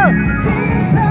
Yeah.